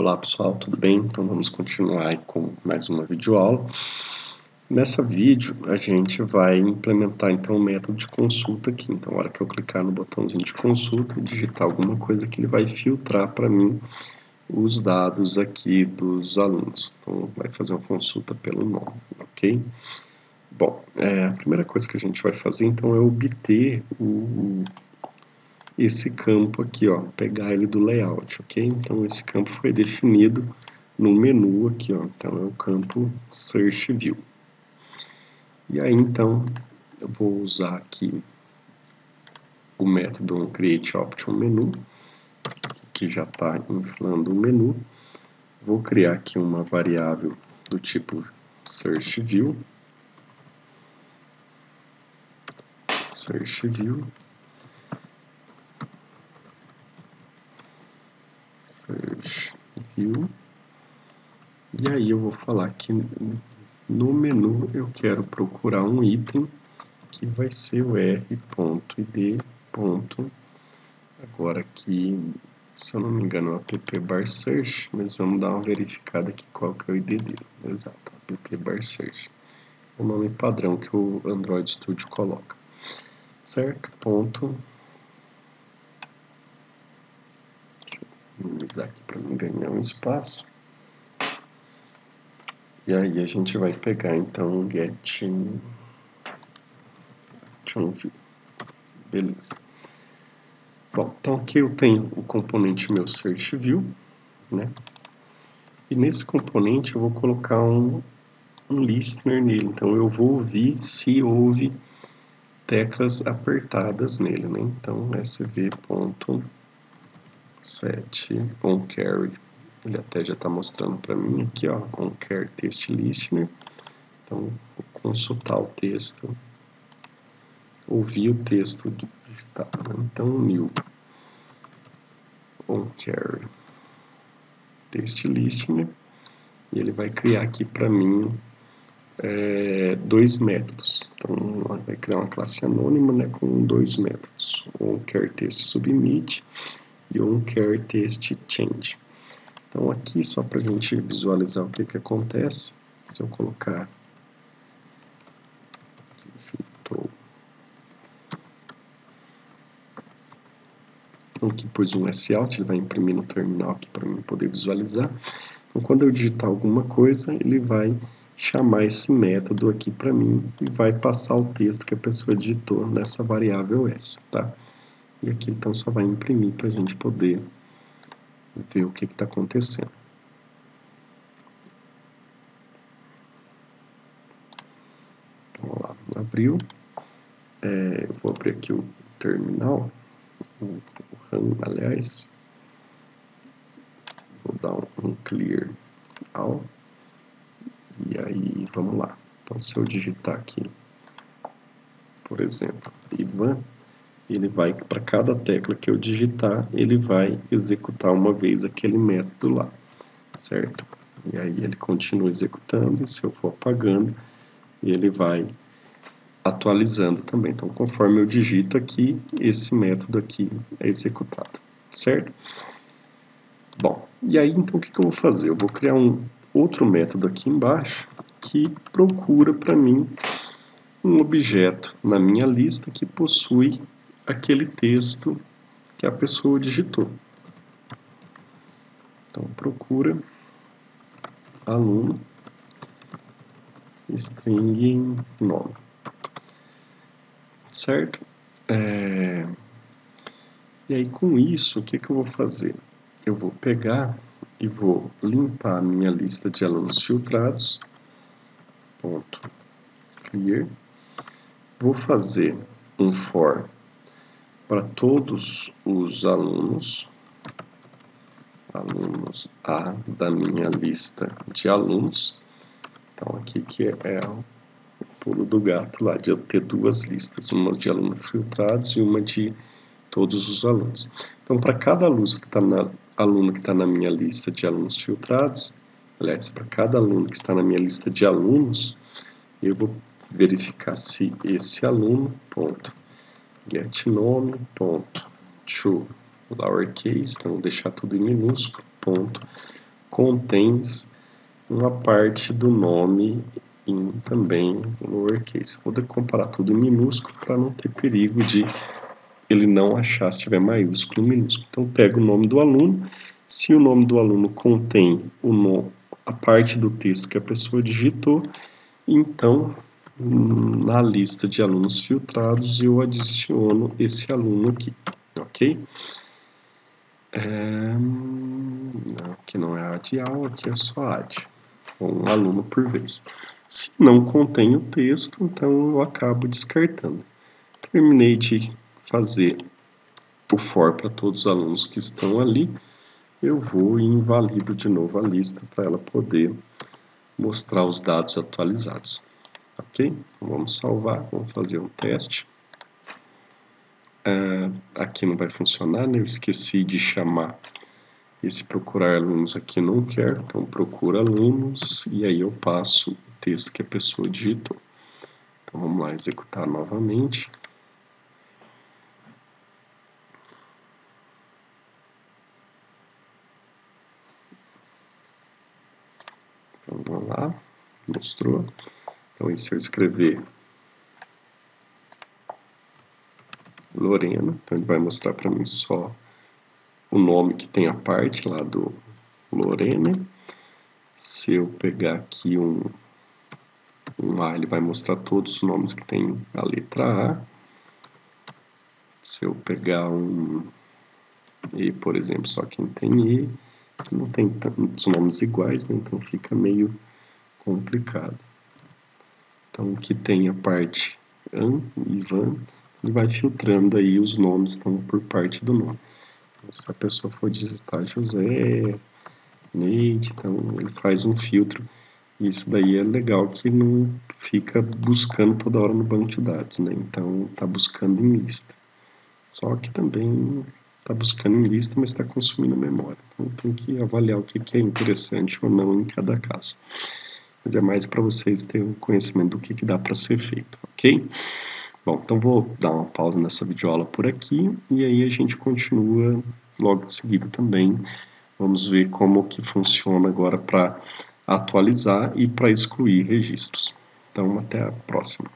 Olá pessoal, tudo bem? Então vamos continuar com mais uma videoaula. Nessa vídeo a gente vai implementar então o método de consulta aqui. Então na hora que eu clicar no botãozinho de consulta e digitar alguma coisa que ele vai filtrar para mim os dados aqui dos alunos. Então vai fazer uma consulta pelo nome, ok? Bom, é, a primeira coisa que a gente vai fazer então é obter o esse campo aqui, ó, pegar ele do layout, ok? Então esse campo foi definido no menu aqui, ó, então é o campo Search View. E aí então eu vou usar aqui o método Create Option Menu, que já está inflando o menu. Vou criar aqui uma variável do tipo Search View. Search View search view e aí eu vou falar que no menu eu quero procurar um item que vai ser o r.id. Agora aqui, se eu não me engano, é o app bar search, mas vamos dar uma verificada aqui qual que é o id dele. Exato, app bar search. É o nome padrão que o Android Studio coloca. Certo? Ponto minimizar aqui para não ganhar um espaço. E aí a gente vai pegar então get action view. Beleza. Bom, então aqui eu tenho o componente meu search view, né? E nesse componente eu vou colocar um, um listener nele. Então eu vou ouvir se houve teclas apertadas nele, né? Então sv.teclas 7 com carry. Ele até já está mostrando para mim aqui, ó, com text listener. Então, vou consultar o texto, ouvir o texto digitado. Tá, então, new com carry text listener. E ele vai criar aqui para mim é, dois métodos. Então, vai criar uma classe anônima né, com dois métodos. Um submit um care test change. Então aqui só para a gente visualizar o que, que acontece, se eu colocar então, aqui pus um S-Out, ele vai imprimir no terminal aqui para mim poder visualizar. Então quando eu digitar alguma coisa, ele vai chamar esse método aqui para mim e vai passar o texto que a pessoa digitou nessa variável S, tá? E aqui então só vai imprimir para a gente poder ver o que está acontecendo. Vamos lá, abriu. É, eu vou abrir aqui o terminal, o, o RAM, aliás. Vou dar um, um clear all. E aí, vamos lá. Então, se eu digitar aqui, por exemplo, Ivan, ele vai para cada tecla que eu digitar, ele vai executar uma vez aquele método lá, certo? E aí ele continua executando, e se eu for apagando, ele vai atualizando também. Então, conforme eu digito aqui, esse método aqui é executado, certo? Bom, e aí então o que, que eu vou fazer? Eu vou criar um outro método aqui embaixo que procura para mim um objeto na minha lista que possui aquele texto que a pessoa digitou. Então, procura aluno string nome. Certo? É... E aí, com isso, o que, que eu vou fazer? Eu vou pegar e vou limpar a minha lista de alunos filtrados. Ponto. Clear. Vou fazer um for para todos os alunos, alunos A da minha lista de alunos. Então aqui que é o pulo do gato lá, de eu ter duas listas, uma de alunos filtrados e uma de todos os alunos. Então para cada aluno que está na, aluno que está na minha lista de alunos filtrados, aliás, para cada aluno que está na minha lista de alunos, eu vou verificar se esse aluno, ponto, get nome, ponto, to lowercase, então deixar tudo em minúsculo, ponto, contens uma parte do nome em também lowercase. Vou comparar tudo em minúsculo para não ter perigo de ele não achar se tiver maiúsculo ou minúsculo. Então pega o nome do aluno, se o nome do aluno contém o nome, a parte do texto que a pessoa digitou, então na lista de alunos filtrados eu adiciono esse aluno aqui, ok? É, aqui não é adial, aqui é só ad, um aluno por vez. Se não contém o texto, então eu acabo descartando. Terminei de fazer o for para todos os alunos que estão ali, eu vou e invalido de novo a lista para ela poder mostrar os dados atualizados. Ok? Então, vamos salvar, vamos fazer um teste. Uh, aqui não vai funcionar, né? Eu esqueci de chamar esse procurar alunos aqui não quer, então procura alunos e aí eu passo o texto que a pessoa digitou. Então vamos lá executar novamente. Então vamos lá, mostrou. Então se eu escrever Lorena, então ele vai mostrar para mim só o nome que tem a parte lá do Lorena. Se eu pegar aqui um, um A, ele vai mostrar todos os nomes que tem a letra A. Se eu pegar um E, por exemplo, só quem tem E, não tem tantos nomes iguais, né? então fica meio complicado. Então, que tem a parte AN, Ivan, ele vai filtrando aí os nomes estão por parte do nome. Se a pessoa for digitar José, Neide, então ele faz um filtro. Isso daí é legal que não fica buscando toda hora no banco de dados, né? Então está buscando em lista. Só que também está buscando em lista, mas está consumindo memória. Então tem que avaliar o que é interessante ou não em cada caso. Mas é mais para vocês terem conhecimento do que, que dá para ser feito, ok? Bom, então vou dar uma pausa nessa videoaula por aqui e aí a gente continua logo de seguida também. Vamos ver como que funciona agora para atualizar e para excluir registros. Então, até a próxima.